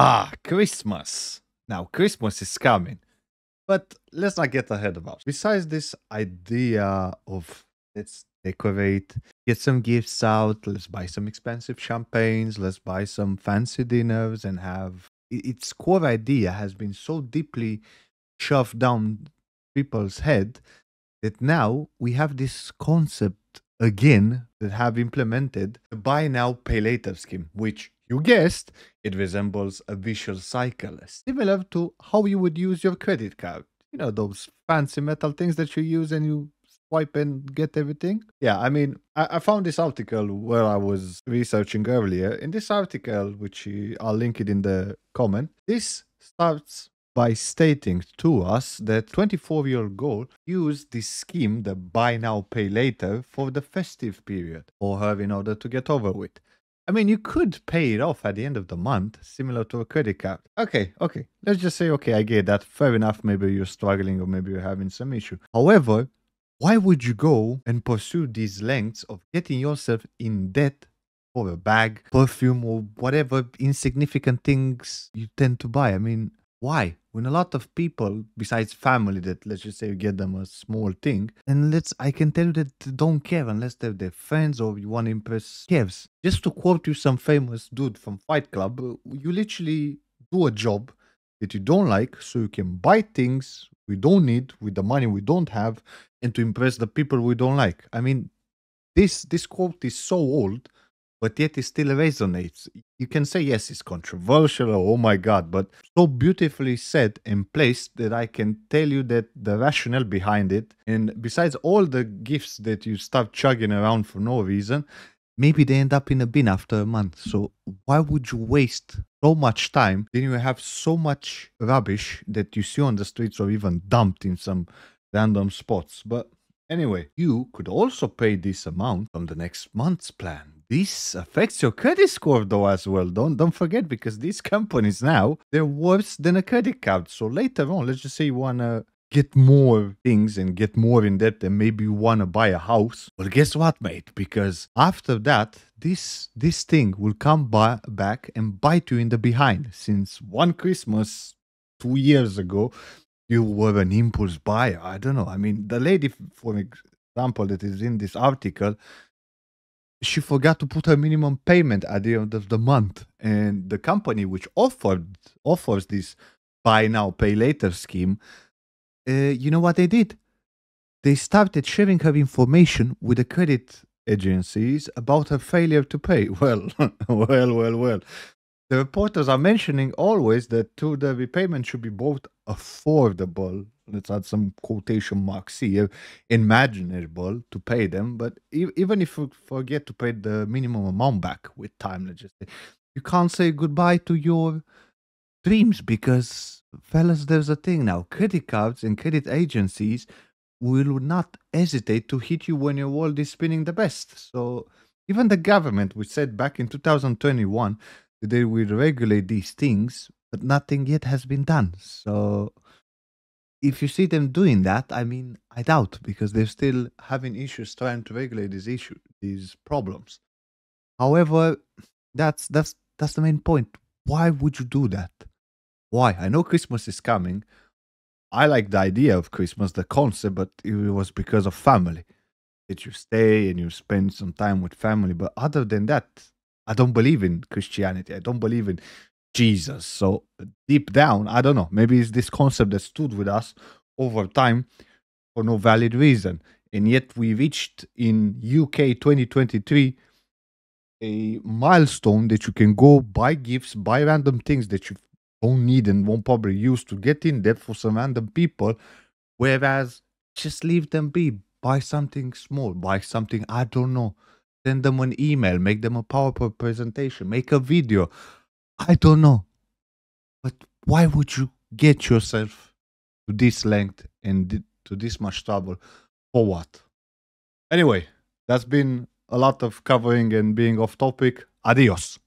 Ah, Christmas. Now, Christmas is coming. But let's not get ahead of us. Besides this idea of let's decorate, get some gifts out, let's buy some expensive champagnes, let's buy some fancy dinners and have its core idea has been so deeply shoved down people's head that now we have this concept again that have implemented the buy now pay later scheme which you guessed, it resembles a vicious cycle, similar to how you would use your credit card. You know, those fancy metal things that you use and you swipe and get everything. Yeah, I mean, I, I found this article where I was researching earlier. In this article, which uh, I'll link it in the comment, this starts by stating to us that 24 year old girl used this scheme, the buy now, pay later, for the festive period for her in order to get over with. I mean, you could pay it off at the end of the month, similar to a credit card. Okay, okay. Let's just say, okay, I get that. Fair enough. Maybe you're struggling or maybe you're having some issue. However, why would you go and pursue these lengths of getting yourself in debt for a bag, perfume, or whatever insignificant things you tend to buy? I mean, why? When a lot of people, besides family, that let's just say you get them a small thing, and let's I can tell you that don't care unless they're their friends or you want to impress cares. Just to quote you some famous dude from Fight Club, you literally do a job that you don't like so you can buy things we don't need with the money we don't have and to impress the people we don't like. I mean, this this quote is so old but yet it still resonates. You can say, yes, it's controversial, oh my God, but so beautifully said and placed that I can tell you that the rationale behind it, and besides all the gifts that you start chugging around for no reason, maybe they end up in a bin after a month. So why would you waste so much time? Then you have so much rubbish that you see on the streets or even dumped in some random spots. But anyway, you could also pay this amount from the next month's plan this affects your credit score though as well. Don't don't forget because these companies now they're worse than a credit card. So later on, let's just say you wanna get more things and get more in debt and maybe you wanna buy a house. Well, guess what, mate? Because after that, this this thing will come by, back and bite you in the behind. Since one Christmas two years ago, you were an impulse buyer. I don't know. I mean, the lady, for example, that is in this article she forgot to put her minimum payment at the end of the month. And the company which offered offers this buy now pay later scheme uh, you know what they did? They started sharing her information with the credit agencies about her failure to pay. Well well well well. The reporters are mentioning always that to the repayment should be both affordable let's add some quotation marks here, uh, imaginable to pay them. But even if you forget to pay the minimum amount back with time, let's just say, you can't say goodbye to your dreams because, fellas, there's a thing now. Credit cards and credit agencies will not hesitate to hit you when your world is spinning the best. So even the government, which said back in 2021 that they will regulate these things, but nothing yet has been done. So if you see them doing that, I mean, I doubt because they're still having issues trying to regulate these issues, these problems. However, that's that's that's the main point. Why would you do that? Why? I know Christmas is coming. I like the idea of Christmas, the concept, but it was because of family. That you stay and you spend some time with family. But other than that, I don't believe in Christianity. I don't believe in Jesus. So deep down, I don't know. Maybe it's this concept that stood with us over time for no valid reason. And yet we reached in UK 2023 a milestone that you can go buy gifts, buy random things that you don't need and won't probably use to get in debt for some random people. Whereas just leave them be. Buy something small, buy something, I don't know. Send them an email, make them a PowerPoint presentation, make a video, I don't know. But why would you get yourself to this length and to this much trouble? For what? Anyway, that's been a lot of covering and being off topic. Adios.